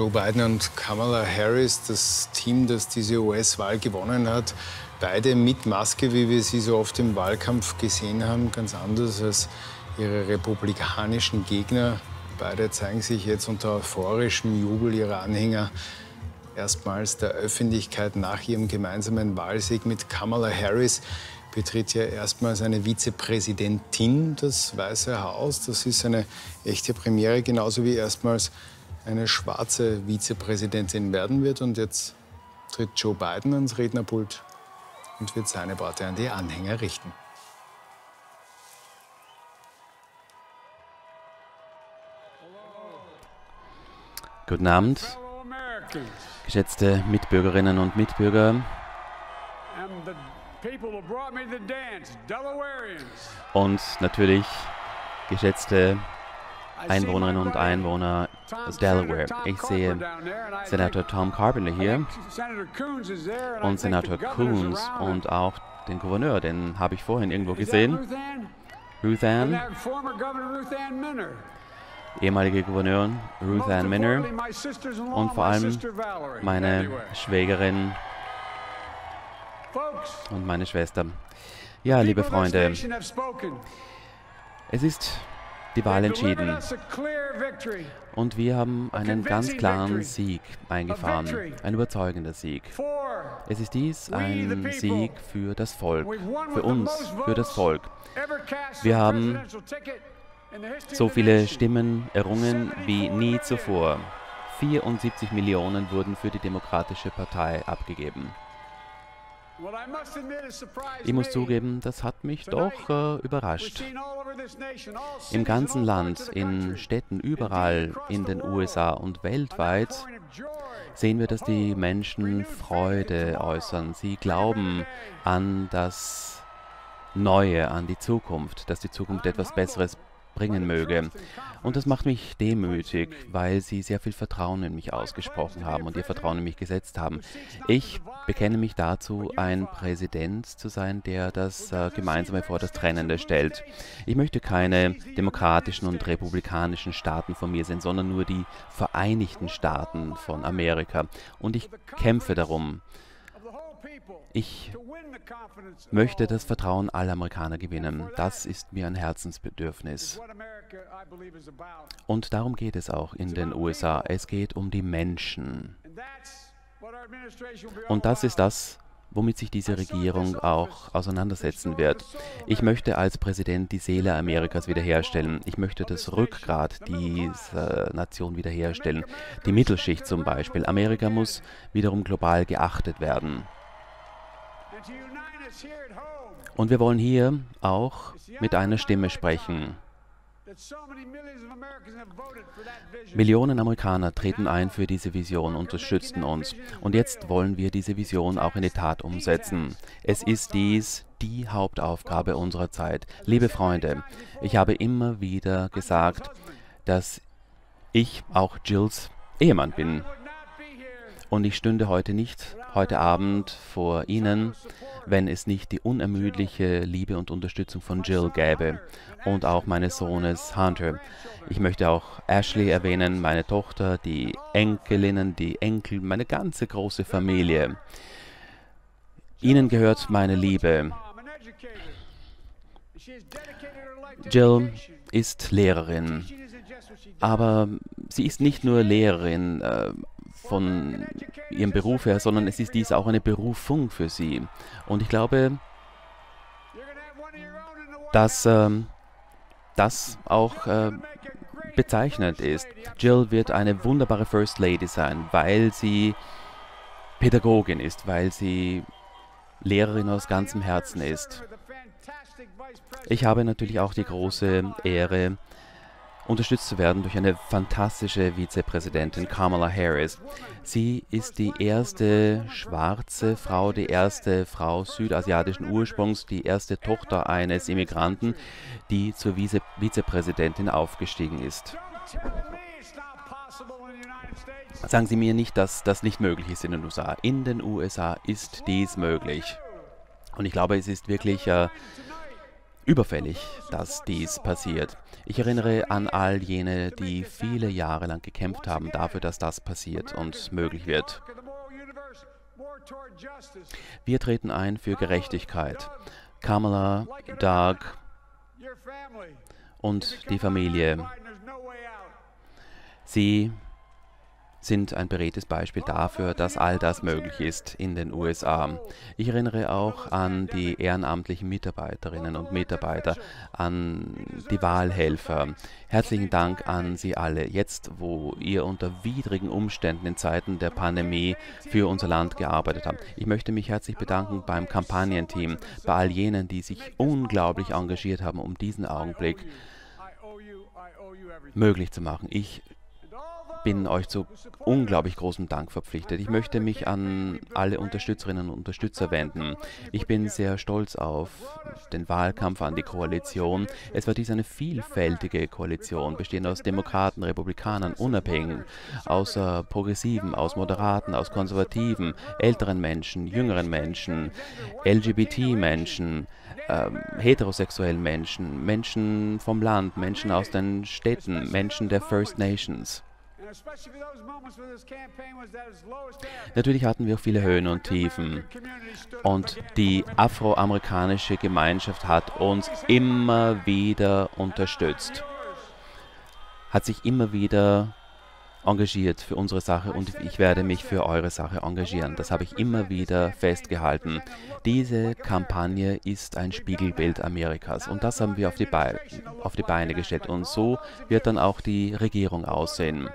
Joe Biden und Kamala Harris, das Team, das diese US-Wahl gewonnen hat, beide mit Maske, wie wir sie so oft im Wahlkampf gesehen haben, ganz anders als ihre republikanischen Gegner. Beide zeigen sich jetzt unter euphorischem Jubel ihrer Anhänger erstmals der Öffentlichkeit nach ihrem gemeinsamen Wahlsieg mit Kamala Harris betritt ja erstmals eine Vizepräsidentin das Weiße Haus. Das ist eine echte Premiere, genauso wie erstmals eine schwarze Vizepräsidentin werden wird. Und jetzt tritt Joe Biden ans Rednerpult und wird seine Worte an die Anhänger richten. Guten Abend, geschätzte Mitbürgerinnen und Mitbürger. Und natürlich geschätzte Einwohnerinnen und Einwohner aus Delaware. Ich sehe Senator Tom Carpenter hier. und Senator Coons und auch den Gouverneur, den habe ich vorhin irgendwo gesehen. Ruth Ann, ehemalige Gouverneurin Ruth Ann Minner. und vor allem meine Schwägerin. Und meine Schwester. Ja, liebe Freunde, es ist die Wahl entschieden. Und wir haben einen ganz klaren Sieg eingefahren, ein überzeugender Sieg. Es ist dies ein Sieg für das Volk, für uns, für das Volk. Wir haben so viele Stimmen errungen wie nie zuvor. 74 Millionen wurden für die Demokratische Partei abgegeben. Ich muss zugeben, das hat mich doch äh, überrascht. Im ganzen Land, in Städten überall in den USA und weltweit sehen wir, dass die Menschen Freude äußern. Sie glauben an das Neue, an die Zukunft, dass die Zukunft etwas Besseres bringen möge. Und das macht mich demütig, weil sie sehr viel Vertrauen in mich ausgesprochen haben und ihr Vertrauen in mich gesetzt haben. Ich bekenne mich dazu, ein Präsident zu sein, der das äh, Gemeinsame vor das Trennende stellt. Ich möchte keine demokratischen und republikanischen Staaten von mir sehen, sondern nur die Vereinigten Staaten von Amerika. Und ich kämpfe darum, ich möchte das Vertrauen aller Amerikaner gewinnen. Das ist mir ein Herzensbedürfnis. Und darum geht es auch in den USA. Es geht um die Menschen. Und das ist das, womit sich diese Regierung auch auseinandersetzen wird. Ich möchte als Präsident die Seele Amerikas wiederherstellen. Ich möchte das Rückgrat dieser Nation wiederherstellen. Die Mittelschicht zum Beispiel. Amerika muss wiederum global geachtet werden. Und wir wollen hier auch mit einer Stimme sprechen. Millionen Amerikaner treten ein für diese Vision, unterstützten uns. Und jetzt wollen wir diese Vision auch in die Tat umsetzen. Es ist dies die Hauptaufgabe unserer Zeit. Liebe Freunde, ich habe immer wieder gesagt, dass ich auch Jills Ehemann bin. Und ich stünde heute nicht, heute Abend vor Ihnen, wenn es nicht die unermüdliche Liebe und Unterstützung von Jill gäbe und auch meines Sohnes Hunter. Ich möchte auch Ashley erwähnen, meine Tochter, die Enkelinnen, die Enkel, meine ganze große Familie. Ihnen gehört meine Liebe. Jill ist Lehrerin, aber sie ist nicht nur Lehrerin, äh, von ihrem Beruf her, sondern es ist dies auch eine Berufung für sie. Und ich glaube, dass ähm, das auch äh, bezeichnend ist. Jill wird eine wunderbare First Lady sein, weil sie Pädagogin ist, weil sie Lehrerin aus ganzem Herzen ist. Ich habe natürlich auch die große Ehre, unterstützt zu werden durch eine fantastische Vizepräsidentin Kamala Harris. Sie ist die erste schwarze Frau, die erste Frau südasiatischen Ursprungs, die erste Tochter eines Immigranten, die zur Vize Vizepräsidentin aufgestiegen ist. Sagen Sie mir nicht, dass das nicht möglich ist in den USA. In den USA ist dies möglich. Und ich glaube, es ist wirklich äh, überfällig, dass dies passiert. Ich erinnere an all jene, die viele Jahre lang gekämpft haben dafür, dass das passiert und möglich wird. Wir treten ein für Gerechtigkeit. Kamala, Doug und die Familie. Sie sind ein beredtes Beispiel dafür, dass all das möglich ist in den USA. Ich erinnere auch an die ehrenamtlichen Mitarbeiterinnen und Mitarbeiter, an die Wahlhelfer. Herzlichen Dank an Sie alle. Jetzt, wo ihr unter widrigen Umständen in Zeiten der Pandemie für unser Land gearbeitet habt. Ich möchte mich herzlich bedanken beim Kampagnenteam, bei all jenen, die sich unglaublich engagiert haben, um diesen Augenblick möglich zu machen. Ich bin euch zu unglaublich großem Dank verpflichtet. Ich möchte mich an alle Unterstützerinnen und Unterstützer wenden. Ich bin sehr stolz auf den Wahlkampf an die Koalition. Es war dies eine vielfältige Koalition, bestehend aus Demokraten, Republikanern, Unabhängigen, aus Progressiven, aus Moderaten, aus Konservativen, älteren Menschen, jüngeren Menschen, LGBT-Menschen, äh, heterosexuellen Menschen, Menschen vom Land, Menschen aus den Städten, Menschen der First Nations. Natürlich hatten wir auch viele Höhen und Tiefen. Und die afroamerikanische Gemeinschaft hat uns immer wieder unterstützt, hat sich immer wieder engagiert für unsere Sache und ich werde mich für eure Sache engagieren. Das habe ich immer wieder festgehalten. Diese Kampagne ist ein Spiegelbild Amerikas und das haben wir auf die, Be auf die Beine gestellt und so wird dann auch die Regierung aussehen.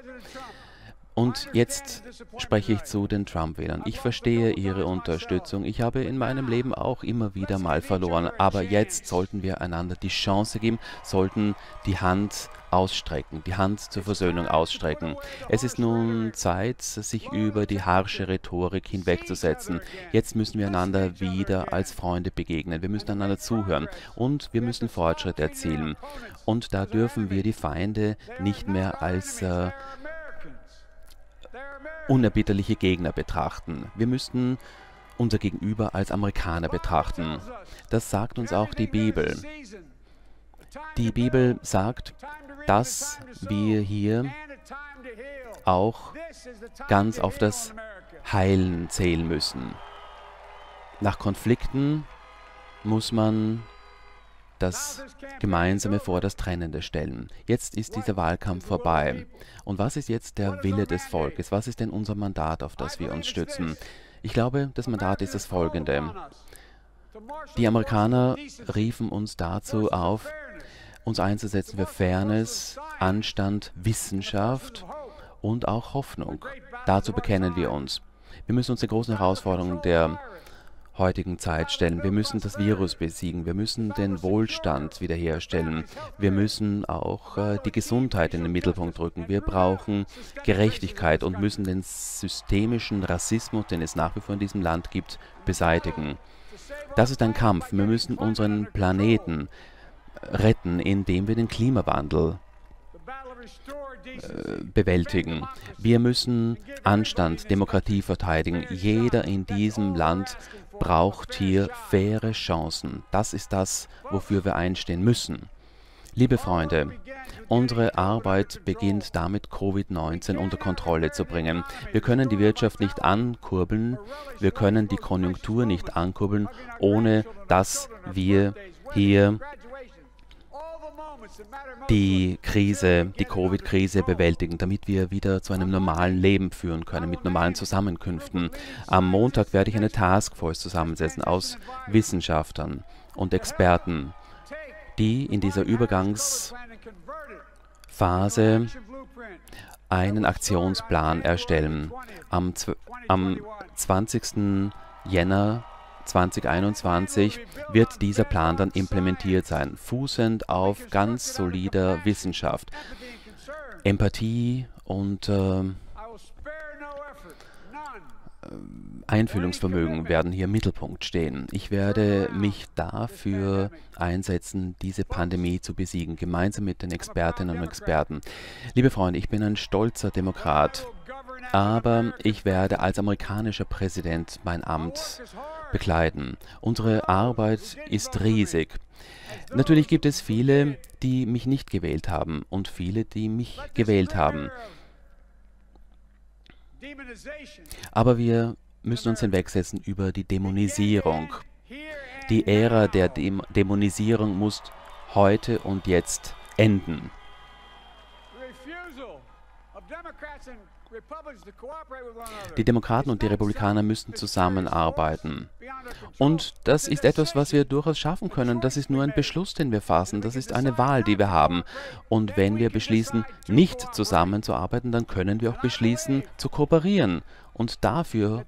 Und jetzt spreche ich zu den Trump-Wählern. Ich verstehe ihre Unterstützung. Ich habe in meinem Leben auch immer wieder mal verloren. Aber jetzt sollten wir einander die Chance geben, sollten die Hand ausstrecken, die Hand zur Versöhnung ausstrecken. Es ist nun Zeit, sich über die harsche Rhetorik hinwegzusetzen. Jetzt müssen wir einander wieder als Freunde begegnen. Wir müssen einander zuhören und wir müssen Fortschritt erzielen. Und da dürfen wir die Feinde nicht mehr als äh, unerbitterliche Gegner betrachten. Wir müssten unser Gegenüber als Amerikaner betrachten. Das sagt uns auch die Bibel. Die Bibel sagt, dass wir hier auch ganz auf das Heilen zählen müssen. Nach Konflikten muss man das Gemeinsame vor das Trennende stellen. Jetzt ist dieser Wahlkampf vorbei. Und was ist jetzt der Wille des Volkes? Was ist denn unser Mandat, auf das wir uns stützen? Ich glaube, das Mandat ist das folgende. Die Amerikaner riefen uns dazu auf, uns einzusetzen für Fairness, Anstand, Wissenschaft und auch Hoffnung. Dazu bekennen wir uns. Wir müssen uns den großen Herausforderungen der heutigen Zeit stellen. Wir müssen das Virus besiegen. Wir müssen den Wohlstand wiederherstellen. Wir müssen auch äh, die Gesundheit in den Mittelpunkt rücken. Wir brauchen Gerechtigkeit und müssen den systemischen Rassismus, den es nach wie vor in diesem Land gibt, beseitigen. Das ist ein Kampf. Wir müssen unseren Planeten retten, indem wir den Klimawandel äh, bewältigen. Wir müssen Anstand, Demokratie verteidigen. Jeder in diesem Land braucht hier faire Chancen. Das ist das, wofür wir einstehen müssen. Liebe Freunde, unsere Arbeit beginnt damit, Covid-19 unter Kontrolle zu bringen. Wir können die Wirtschaft nicht ankurbeln, wir können die Konjunktur nicht ankurbeln, ohne dass wir hier die Krise, die Covid-Krise bewältigen, damit wir wieder zu einem normalen Leben führen können, mit normalen Zusammenkünften. Am Montag werde ich eine Taskforce zusammensetzen aus Wissenschaftlern und Experten, die in dieser Übergangsphase einen Aktionsplan erstellen. Am, am 20. Jänner 2021 wird dieser Plan dann implementiert sein, fußend auf ganz solider Wissenschaft. Empathie und äh, Einfühlungsvermögen werden hier im Mittelpunkt stehen. Ich werde mich dafür einsetzen, diese Pandemie zu besiegen, gemeinsam mit den Expertinnen und Experten. Liebe Freunde, ich bin ein stolzer Demokrat, aber ich werde als amerikanischer Präsident mein Amt bekleiden. Unsere Arbeit ist riesig. Natürlich gibt es viele, die mich nicht gewählt haben und viele, die mich gewählt haben. Aber wir müssen uns hinwegsetzen über die Dämonisierung. Die Ära der Däm Dämonisierung muss heute und jetzt enden. Die Demokraten und die Republikaner müssen zusammenarbeiten. Und das ist etwas, was wir durchaus schaffen können. Das ist nur ein Beschluss, den wir fassen. Das ist eine Wahl, die wir haben. Und wenn wir beschließen, nicht zusammenzuarbeiten, dann können wir auch beschließen, zu kooperieren. Und dafür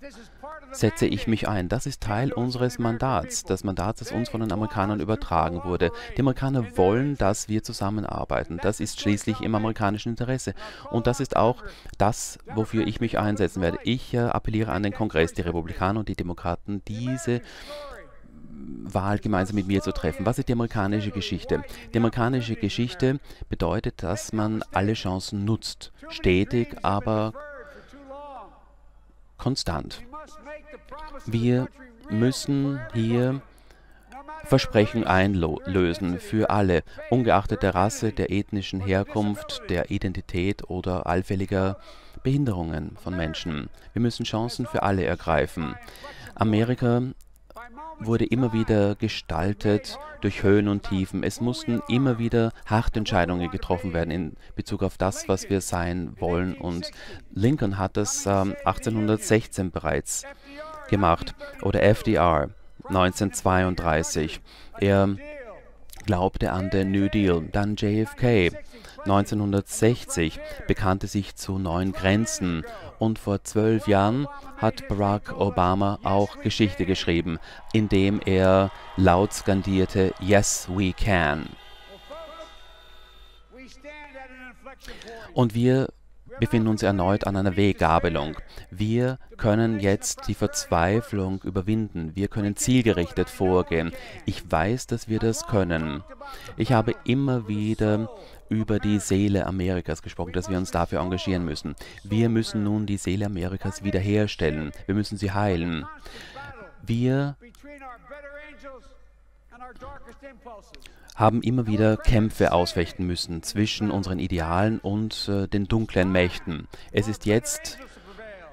setze ich mich ein. Das ist Teil unseres Mandats, das Mandat, das uns von den Amerikanern übertragen wurde. Die Amerikaner wollen, dass wir zusammenarbeiten. Das ist schließlich im amerikanischen Interesse. Und das ist auch das, wofür ich mich einsetzen werde. Ich äh, appelliere an den Kongress, die Republikaner und die Demokraten, diese Wahl gemeinsam mit mir zu treffen. Was ist die amerikanische Geschichte? Die amerikanische Geschichte bedeutet, dass man alle Chancen nutzt. Stetig, aber konstant. Wir müssen hier Versprechen einlösen für alle, ungeachtet der Rasse, der ethnischen Herkunft, der Identität oder allfälliger Behinderungen von Menschen. Wir müssen Chancen für alle ergreifen. Amerika wurde immer wieder gestaltet durch Höhen und Tiefen. Es mussten immer wieder harte Entscheidungen getroffen werden in Bezug auf das, was wir sein wollen. Und Lincoln hat das äh, 1816 bereits gemacht. Oder FDR 1932. Er glaubte an den New Deal. Dann JFK 1960 bekannte sich zu neuen Grenzen und vor zwölf Jahren hat Barack Obama auch Geschichte geschrieben, indem er laut skandierte Yes, we can. Und wir befinden uns erneut an einer Weggabelung. Wir können jetzt die Verzweiflung überwinden. Wir können zielgerichtet vorgehen. Ich weiß, dass wir das können. Ich habe immer wieder über die Seele Amerikas gesprochen, dass wir uns dafür engagieren müssen. Wir müssen nun die Seele Amerikas wiederherstellen. Wir müssen sie heilen. Wir haben immer wieder Kämpfe ausfechten müssen zwischen unseren Idealen und äh, den dunklen Mächten. Es ist jetzt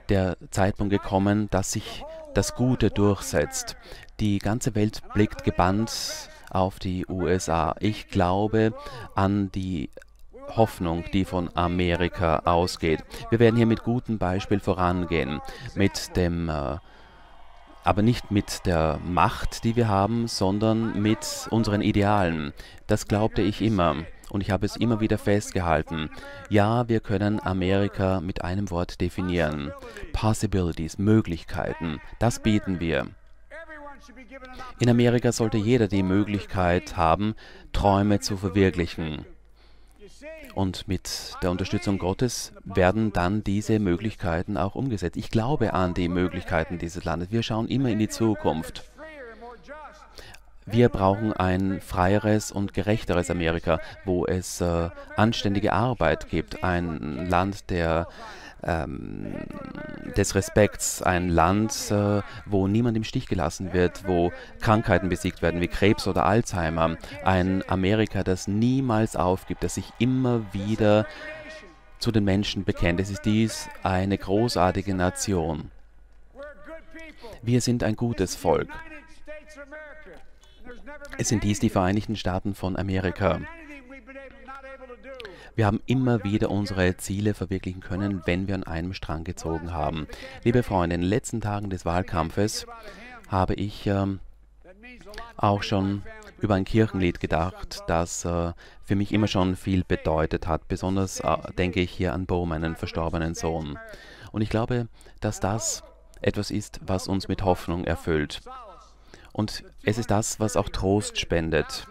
der Zeitpunkt gekommen, dass sich das Gute durchsetzt. Die ganze Welt blickt gebannt auf die USA. Ich glaube an die Hoffnung, die von Amerika ausgeht. Wir werden hier mit gutem Beispiel vorangehen, mit dem äh, aber nicht mit der Macht, die wir haben, sondern mit unseren Idealen. Das glaubte ich immer und ich habe es immer wieder festgehalten. Ja, wir können Amerika mit einem Wort definieren. Possibilities, Möglichkeiten, das bieten wir. In Amerika sollte jeder die Möglichkeit haben, Träume zu verwirklichen. Und mit der Unterstützung Gottes werden dann diese Möglichkeiten auch umgesetzt. Ich glaube an die Möglichkeiten dieses Landes. Wir schauen immer in die Zukunft. Wir brauchen ein freieres und gerechteres Amerika, wo es äh, anständige Arbeit gibt. Ein Land der ähm, des Respekts, ein Land, äh, wo niemand im Stich gelassen wird, wo Krankheiten besiegt werden wie Krebs oder Alzheimer, ein Amerika, das niemals aufgibt, das sich immer wieder zu den Menschen bekennt. Es ist dies eine großartige Nation. Wir sind ein gutes Volk. Es sind dies die Vereinigten Staaten von Amerika. Wir haben immer wieder unsere Ziele verwirklichen können, wenn wir an einem Strang gezogen haben. Liebe Freunde, in den letzten Tagen des Wahlkampfes habe ich ähm, auch schon über ein Kirchenlied gedacht, das äh, für mich immer schon viel bedeutet hat. Besonders äh, denke ich hier an Bo, meinen verstorbenen Sohn. Und ich glaube, dass das etwas ist, was uns mit Hoffnung erfüllt. Und es ist das, was auch Trost spendet.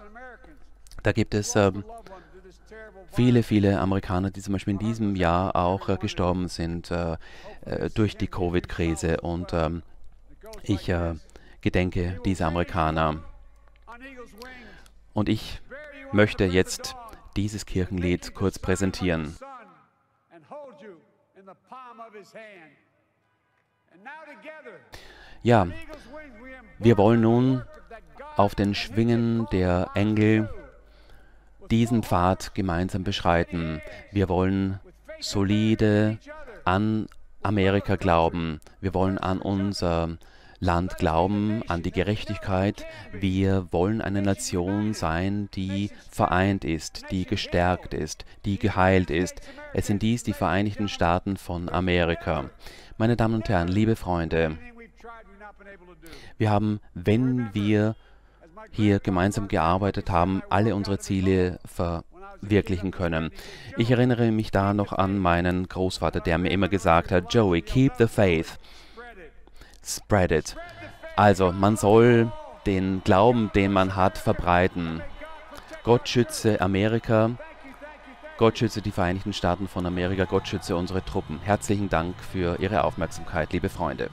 Da gibt es äh, viele, viele Amerikaner, die zum Beispiel in diesem Jahr auch äh, gestorben sind äh, äh, durch die Covid-Krise. Und ähm, ich äh, gedenke dieser Amerikaner. Und ich möchte jetzt dieses Kirchenlied kurz präsentieren. Ja, wir wollen nun auf den Schwingen der Engel diesen Pfad gemeinsam beschreiten. Wir wollen solide an Amerika glauben. Wir wollen an unser Land glauben, an die Gerechtigkeit. Wir wollen eine Nation sein, die vereint ist, die gestärkt ist, die geheilt ist. Es sind dies die Vereinigten Staaten von Amerika. Meine Damen und Herren, liebe Freunde, wir haben, wenn wir hier gemeinsam gearbeitet haben, alle unsere Ziele verwirklichen können. Ich erinnere mich da noch an meinen Großvater, der mir immer gesagt hat, Joey, keep the faith, spread it. Also man soll den Glauben, den man hat, verbreiten. Gott schütze Amerika, Gott schütze die Vereinigten Staaten von Amerika, Gott schütze unsere Truppen. Herzlichen Dank für Ihre Aufmerksamkeit, liebe Freunde.